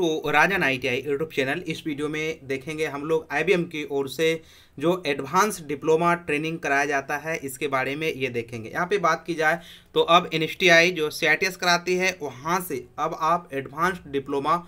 तो Rajan I T I, YouTube channel. इस video में देखेंगे हम लोग आईबीएम की ओर से जो एडवांस डिप्लोमा ट्रेनिंग कराया जाता है, इसके बारे में ये देखेंगे। यहाँ पे बात की जाए तो अब एन जो सीआईटीएस कराती है, वहाँ से अब आप एडवांस डिप्लोमा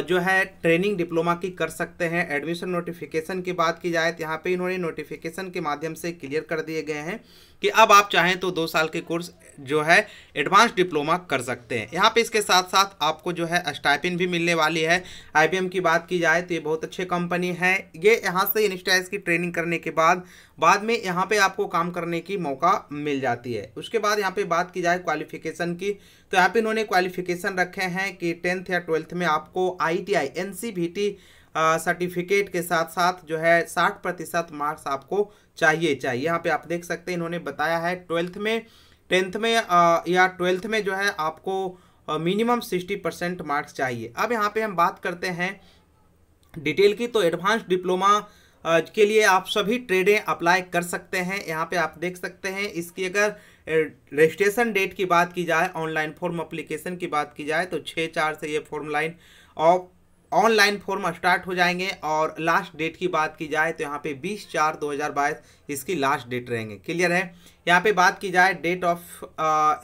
जो है ट्रेनिंग डिप्लोमा की कर सकते हैं। एडमिशन नोटिफिकेशन की बात की जाए तो यहाँ पे इन्होंने नोटिफिकेशन के माध्यम से क्लियर कर दिए गए हैं। कि अब आप चाहें तो दो साल के कोर्स जो है एडवांस डिप्लोमा कर सकते हैं। यहाँ पे इसके साथ साथ आपको जो है स्टाइपिन भी मिलने वाली है। आईबीएम की बात की जाए तो ये बहुत अच्छी कंपनी है। ये यहाँ से इंस्टाइज की ट्रेनिंग करने के बाद बाद में यहाँ पे आपको काम करने की मौका मिल जाती है। उसके बाद यहाँ पे बात की जाए क्वालिफिकेशन की तो यहाँ पे इन्होंने क्वालिफिकेशन रखे हैं कि टेंथ या ट्वेल्थ में आपको I T I, N C T certificate के साथ साथ जो है साठ प्रतिशत मार्क्स आपको चाहिए चाहिए। यहाँ पे आप देख सकते हैं इन्होंने बताया है ट्वेल्थ में टेंथ में आ, या ट्वेल्थ में जो है आपको मिनिमम सिक्सटी परसेंट मार्क्स चाहिए। अब यहाँ पे हम बात करते हैं डिटेल की तो एडवांस डिप्लोमा के लिए आप सभी ट्रेडें अप्लाई कर सकते हैं। यहाँ पे आप देख सकते हैं इसकी अगर रजिस्ट्रेशन डेट की बात की जाए ऑनलाइन फॉर्म अप्लीकेशन की बात की जाए तो छः चार से ये फॉर्म लाइन और ऑनलाइन फॉर्म स्टार्ट हो जाएँगे और लास्ट डेट की बात की जाए तो यहाँ पे 20 चार 2022 इसकी लास्ट डेट रहेंगे। क्लियर है? यहाँ पे बात की जाए डेट ऑफ़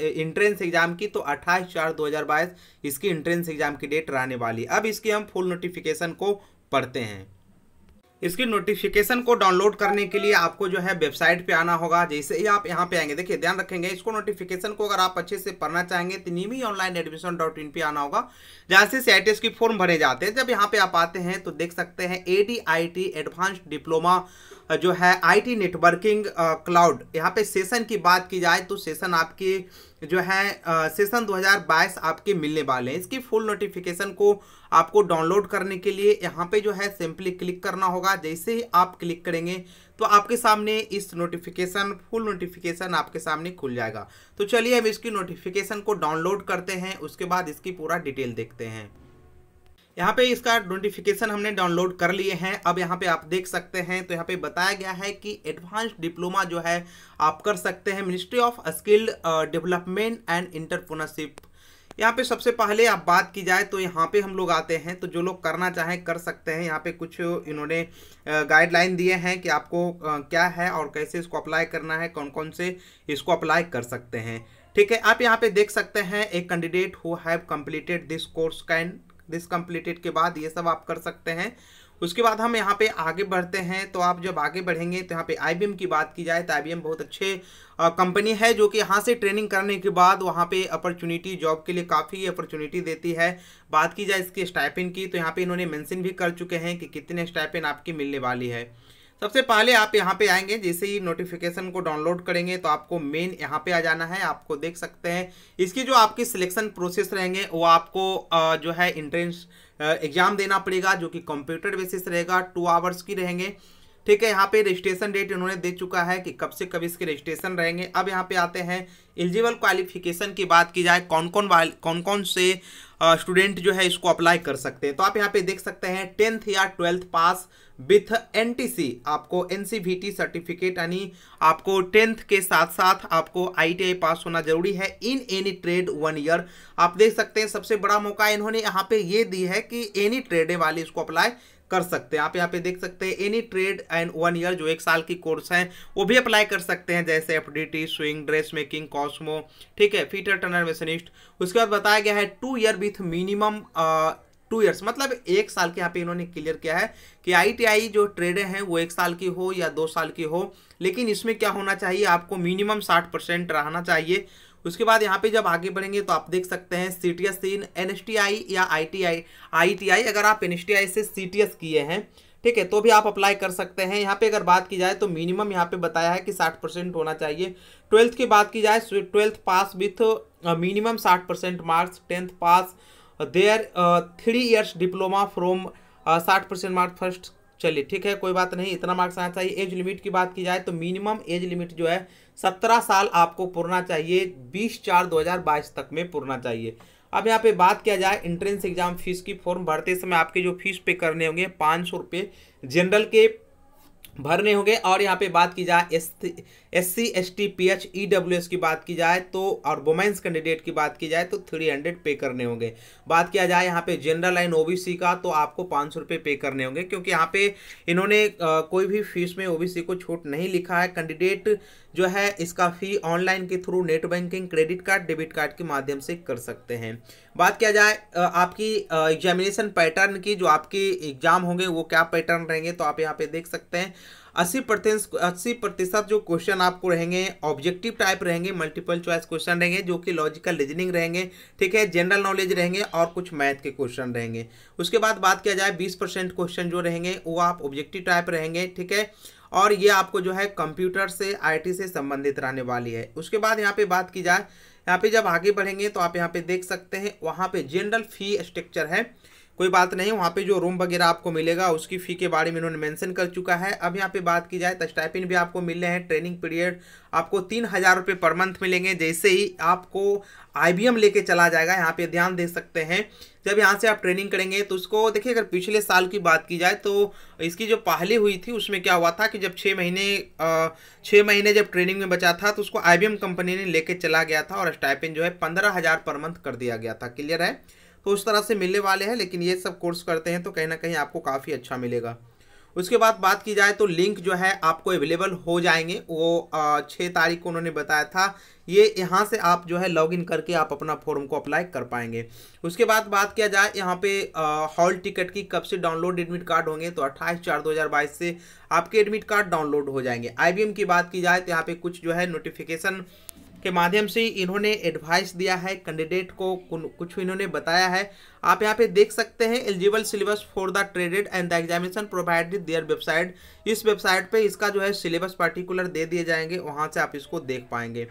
इंट्रेंस एग्ज़ाम की तो 28 चार 2022 इसकी इंट्रेंस एग्ज़ाम की डेट रहने वाली। अब इसकी हम फुल नोटिफिकेशन को पढ़ते हैं। इसकी नोटिफिकेशन को डाउनलोड करने के लिए आपको जो है वेबसाइट पे आना होगा। जैसे ही आप यहाँ पे आएँगे, देखिए, ध्यान रखेंगे, इसको नोटिफिकेशन को अगर आप अच्छे से पढ़ना चाहेंगे तो NIMI online admission dot in पर आना होगा, जहाँ से सी की फॉर्म भरे जाते हैं। जब यहाँ पे आप आते हैं तो देख सकते हैं ए एडवांस डिप्लोमा जो है आईटी नेटवर्किंग क्लाउड यहाँ पे सेशन की बात की जाए तो सेशन आपकी जो है सेशन 2022 आपके मिलने वाले हैं। इसकी फुल नोटिफिकेशन को आपको डाउनलोड करने के लिए यहाँ पे जो है सिंपली क्लिक करना होगा। जैसे ही आप क्लिक करेंगे तो आपके सामने इस नोटिफिकेशन फुल नोटिफिकेशन आपके सामने खुल जाएगा। तो चलिए हम इसकी नोटिफिकेशन को डाउनलोड करते हैं, उसके बाद इसकी पूरा डिटेल देखते हैं। यहाँ पे इसका नोटिफिकेशन हमने डाउनलोड कर लिए हैं। अब यहाँ पे आप देख सकते हैं तो यहाँ पे बताया गया है कि एडवांस डिप्लोमा जो है, आप कर सकते हैं ministry of skilled development and entrepreneurship यहाँ पे सबसे पहले आप बात की जाए तो यहाँ पे हम लोग आते हैं तो जो लोग करना चाहें कर सकते हैं। यहाँ पे कुछ इन्होंने गाइडलाइन दिए हैं कि आपको क्या है और कैसे इसको अप्लाई करना है कौन कौन से इसको अप्लाई कर सकते हैं। ठीक है, आप यहाँ पे देख सकते हैं, एक candidate who have completed this course can this completed के बाद ये सब आप कर सकते हैं। उसके बाद हम यहाँ पे आगे बढ़ते हैं तो आप जब आगे बढ़ेंगे तो यहाँ पे आईबीएम की बात की जाए तो आईबीएम बहुत अच्छे कंपनी है, जो कि यहाँ से ट्रेनिंग करने के बाद वहाँ पे अपॉर्चुनिटी जॉब के लिए काफ़ी अपॉर्चुनिटी देती है। बात की जाए इसके स्टाइपिन की तो यहाँ पे इन्होंने मेंशन भी कर चुके हैं कि कितने स्टाइपिन आपकी मिलने वाली है। सबसे पहले आप यहाँ पे आएँगे, जैसे ही नोटिफिकेशन को डाउनलोड करेंगे तो आपको मेन यहाँ पे आ जाना है। आपको देख सकते हैं, इसकी जो आपकी सिलेक्शन प्रोसेस रहेंगे, वो आपको जो है इंट्रेंस एग्ज़ाम देना पड़ेगा, जो कि कंप्यूटर बेसिस रहेगा टू आवर्स की रहेंगे। ठीक है, यहाँ पे रजिस्ट्रेशन डेट इन्होंने दे चुका है कि कब से कब इसके रजिस्ट्रेशन रहेंगे। अब यहाँ पे आते हैं एलिजिबल क्वालिफिकेशन की बात की जाए, कौन कौन कौन कौन से स्टूडेंट जो है इसको अप्लाई कर सकते हैं। तो आप यहाँ पे देख सकते हैं टेंथ या ट्वेल्थ पास विथ एनटीसी आपको एनसीवीटी सर्टिफिकेट यानी आपको टेंथ के साथ साथ आपको आईटीआई पास होना ज़रूरी है in any trade one year आप देख सकते हैं, सबसे बड़ा मौका इन्होंने यहाँ पे ये दी है कि एनी ट्रेड वाले इसको अप्लाई कर सकते हैं। आप यहाँ पे देख सकते हैं any trade and one year जो एक साल की कोर्स है, वो भी अप्लाई कर सकते हैं, जैसे F D T swing dress making cosmo ठीक है फीटर टनर मशीनिस्ट उसके बाद बताया गया है two year with minimum two years मतलब एक साल के यहाँ पे इन्होंने क्लियर किया है कि आईटीआई जो ट्रेडें हैं, वो एक साल की हो या दो साल की हो, लेकिन इसमें क्या होना चाहिए, आपको मिनिमम साठ परसेंट रहना चाहिए। उसके बाद यहाँ पे जब आगे बढ़ेंगे तो आप देख सकते हैं C T S in N S T I या I T I I T आई अगर आप एन एस टी आई से सी टी एस किए हैं, ठीक है तो भी आप अप्लाई कर सकते हैं। यहाँ पे अगर बात की जाए तो मिनिमम यहाँ पे बताया है कि साठ परसेंट होना चाहिए। ट्वेल्थ की बात की जाए ट्वेल्थ पास विथ मिनिमम साठ percent marks tenth pass there three years diploma from साठ परसेंट मार्क्स फ़र्स्ट चलिए, ठीक है, कोई बात नहीं, इतना मार्क्स आना चाहिए। एज लिमिट की बात की जाए तो मिनिमम एज लिमिट जो है, सत्रह साल आपको पुरना चाहिए, बीस चार दो हज़ार बाईस तक में पुरना चाहिए। अब यहाँ पे बात किया जाए इंट्रेंस एग्ज़ाम फ़ीस की फॉर्म भरते समय आपके जो फ़ीस पे करने होंगे, पाँच सौ रुपये जनरल के भरने होंगे। और यहाँ पे बात की जाए S S C S T P H E W S की बात की जाए तो और वुमेंस कैंडिडेट की बात की जाए तो थ्री हंड्रेड पे करने होंगे। बात किया जाए यहाँ पे जनरल लाइन ओबीसी का तो आपको पाँच सौ रुपये पे करने होंगे क्योंकि यहाँ पे इन्होंने आ, कोई भी फ़ीस में ओबीसी को छूट नहीं लिखा है। कैंडिडेट जो है इसका फ़ी ऑनलाइन के through net banking credit card debit card के माध्यम से कर सकते हैं। बात किया जाए आपकी एग्जामिनेशन पैटर्न की जो आपके एग्ज़ाम होंगे वो क्या पैटर्न रहेंगे तो आप यहाँ पे देख सकते हैं। अस्सी अस्सी प्रतिशत जो क्वेश्चन आपको रहेंगे ऑब्जेक्टिव टाइप रहेंगे मल्टीपल चॉइस क्वेश्चन रहेंगे, जो कि लॉजिकल रीजनिंग रहेंगे, ठीक है जनरल नॉलेज रहेंगे और कुछ मैथ के क्वेश्चन रहेंगे। उसके बाद बात किया जाए, बीस परसेंट क्वेश्चन जो रहेंगे, वो आप ऑब्जेक्टिव टाइप रहेंगे, ठीक है, और ये आपको जो है कंप्यूटर से आईटी से संबंधित रहने वाली है। उसके बाद यहाँ पे बात की जाए, यहाँ पे जब आगे बढ़ेंगे तो आप यहाँ पे देख सकते हैं, वहाँ पे जनरल फ़ी स्ट्रक्चर है। कोई बात नहीं, वहाँ पे जो रूम वगैरह आपको मिलेगा, उसकी फ़ी के बारे में इन्होंने मेंशन कर चुका है। अब यहाँ पे बात की जाए तो स्टाइपिन भी आपको मिल रहे हैं ट्रेनिंग पीरियड आपको तीन हज़ार रुपये पर मंथ मिलेंगे, जैसे ही आपको आई लेके चला जाएगा, यहाँ पे ध्यान दे सकते हैं। जब यहाँ से आप ट्रेनिंग करेंगे तो उसको देखिए, अगर पिछले साल की बात की जाए तो इसकी जो पहली हुई थी, उसमें क्या हुआ था कि जब छः महीने छः महीने जब ट्रेनिंग में बचा था तो उसको आई कंपनी ने लेके चला गया था और स्टाइपिन जो है पंद्रह हज़ार पर मंथ कर दिया गया था। क्लियर है? तो उस तरह से मिलने वाले हैं, लेकिन ये सब कोर्स करते हैं तो कहीं ना कहीं आपको काफ़ी अच्छा मिलेगा। उसके बाद बात की जाए तो लिंक जो है आपको अवेलेबल हो जाएँगे। वो छः तारीख को उन्होंने बताया था। ये यहाँ से आप जो है लॉगिन करके आप अपना फॉर्म को अप्लाई कर पाएँगे। उसके बाद बात किया जाए, यहाँ पे हॉल टिकट की कब से डाउनलोड एडमिट कार्ड होंगे तो अट्ठाईस चार दो से आपके एडमिट कार्ड डाउनलोड हो जाएँगे। आईबीएम की बात की जाए तो यहाँ पे कुछ जो है नोटिफिकेशन के माध्यम से इन्होंने एडवाइस दिया है कैंडिडेट को कुछ इन्होंने बताया है। आप यहाँ पे देख सकते हैं eligible syllabus for the traded and the examination provided there website इस वेबसाइट पे इसका जो है सिलेबस पर्टिकुलर दे दिए जाएँगे, वहाँ से आप इसको देख पाएँगे।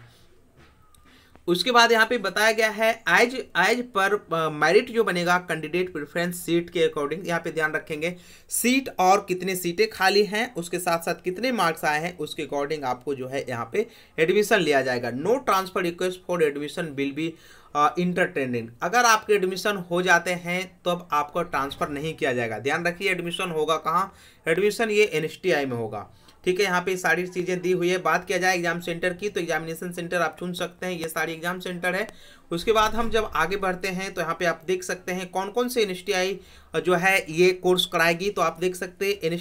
उसके बाद यहाँ पे बताया गया है एज एज पर मेरिट जो बनेगा कैंडिडेट प्रेफरेंस सीट के अकॉर्डिंग यहाँ पे ध्यान रखेंगे। सीट और कितने सीटें खाली हैं, उसके साथ साथ कितने मार्क्स आए हैं, उसके अकॉर्डिंग आपको जो है यहाँ पे एडमिशन लिया जाएगा। No transfer request for admission will be entertaining अगर आपके एडमिशन हो जाते हैं तो अब आपको ट्रांसफ़र नहीं किया जाएगा। ध्यान रखिए एडमिशन होगा कहाँ? एडमिशन ये एन में होगा। ठीक है, यहाँ पे सारी चीज़ें दी हुई है। बात किया जाए एग्ज़ाम सेंटर की तो एग्जामिनेशन सेंटर आप चुन सकते हैं। ये सारी एग्ज़ाम सेंटर है। उसके बाद हम जब आगे बढ़ते हैं तो यहाँ पे आप देख सकते हैं कौन कौन से एन जो है ये कोर्स कराएगी। तो आप देख सकते हैं N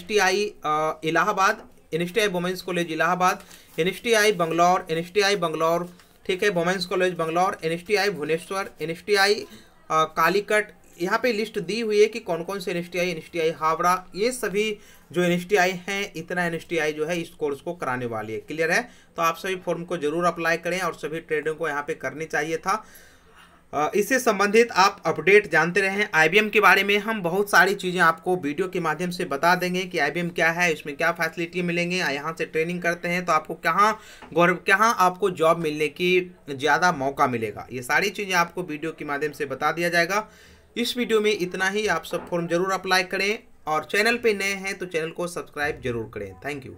Allahabad N women's college Allahabad N Bangalore N Bangalore ठीक है women's college Bangalore N S Bhubaneswar N S Calicut यहाँ पे लिस्ट दी हुई है कि कौन कौन से N S T I Howrah, ये सभी जो एन एस टी आई हैं, इतना एन एस टी आई जो है इस कोर्स को कराने वाली है। क्लियर है? तो आप सभी फॉर्म को ज़रूर अप्लाई करें और सभी ट्रेडों को यहाँ पे करनी चाहिए था। इससे संबंधित आप अपडेट जानते रहें। आईबीएम के बारे में हम बहुत सारी चीज़ें आपको वीडियो के माध्यम से बता देंगे कि आईबीएम क्या है, इसमें क्या फैसिलिटी मिलेंगे यहाँ से ट्रेनिंग करते हैं तो आपको कहाँ गौरव कहाँ आपको जॉब मिलने की ज़्यादा मौका मिलेगा। ये सारी चीज़ें आपको वीडियो के माध्यम से बता दिया जाएगा। इस वीडियो में इतना ही। आप सब फॉर्म ज़रूर अप्लाई करें और चैनल पे नए हैं तो चैनल को सब्सक्राइब ज़रूर करें। Thank you